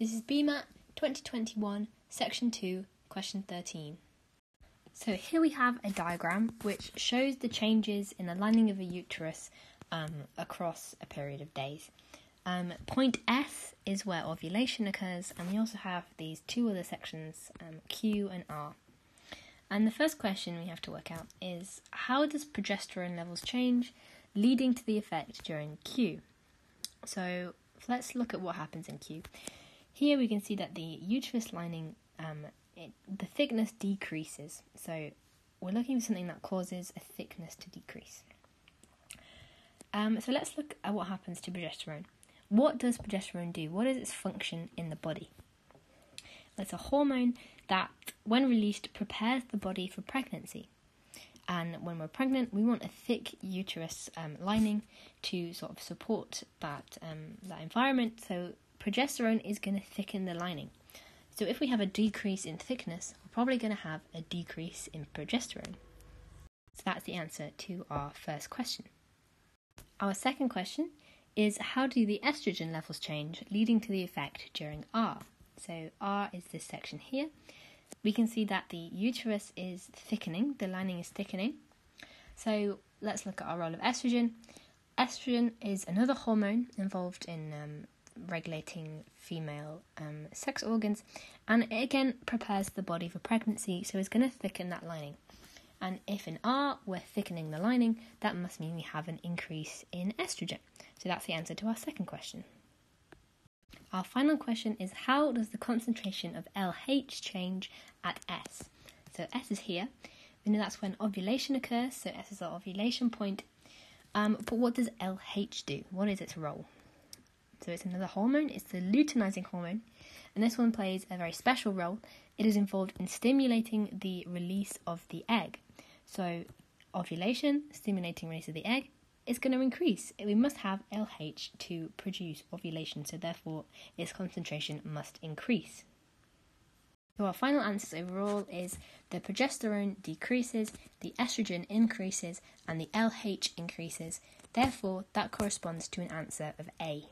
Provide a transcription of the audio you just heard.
This is BMAT 2021, Section 2, Question 13. So here we have a diagram which shows the changes in the lining of a uterus um, across a period of days. Um, point S is where ovulation occurs, and we also have these two other sections, um, Q and R. And the first question we have to work out is how does progesterone levels change, leading to the effect during Q? So let's look at what happens in Q. Here we can see that the uterus lining, um, it, the thickness decreases. So we're looking for something that causes a thickness to decrease. Um, so let's look at what happens to progesterone. What does progesterone do? What is its function in the body? It's a hormone that, when released, prepares the body for pregnancy. And when we're pregnant, we want a thick uterus um, lining to sort of support that um, that environment. So progesterone is going to thicken the lining. So if we have a decrease in thickness, we're probably going to have a decrease in progesterone. So that's the answer to our first question. Our second question is how do the estrogen levels change, leading to the effect during R? So R is this section here. We can see that the uterus is thickening, the lining is thickening. So let's look at our role of estrogen. Estrogen is another hormone involved in um, regulating female um, sex organs, and it again prepares the body for pregnancy, so it's going to thicken that lining. And if in R we're thickening the lining, that must mean we have an increase in estrogen. So that's the answer to our second question. Our final question is how does the concentration of LH change at S? So S is here. We know that's when ovulation occurs, so S is our ovulation point. Um, but what does LH do? What is its role? So it's another hormone, it's the luteinizing hormone, and this one plays a very special role. It is involved in stimulating the release of the egg. So ovulation, stimulating release of the egg, is going to increase. We must have LH to produce ovulation, so therefore its concentration must increase. So our final answers overall is the progesterone decreases, the estrogen increases, and the LH increases. Therefore, that corresponds to an answer of A.